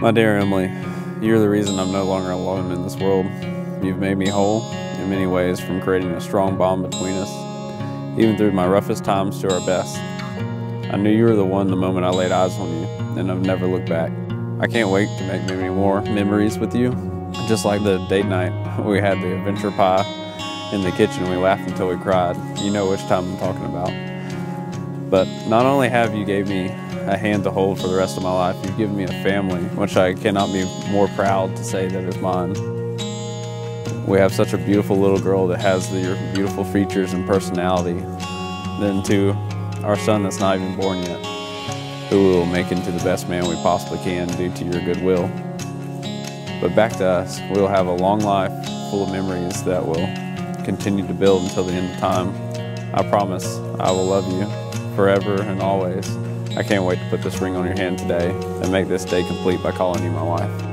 My dear Emily, you're the reason I'm no longer alone in this world. You've made me whole in many ways from creating a strong bond between us, even through my roughest times to our best. I knew you were the one the moment I laid eyes on you, and I've never looked back. I can't wait to make many more memories with you, just like the date night we had the adventure pie in the kitchen. We laughed until we cried. You know which time I'm talking about. But not only have you gave me a hand to hold for the rest of my life. You've given me a family, which I cannot be more proud to say that is mine. We have such a beautiful little girl that has your beautiful features and personality. Then to our son that's not even born yet, who we will make into the best man we possibly can due to your goodwill. But back to us, we'll have a long life full of memories that will continue to build until the end of time. I promise I will love you forever and always. I can't wait to put this ring on your hand today and make this day complete by calling you my wife.